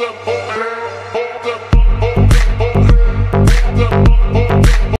up, hold up, hold up.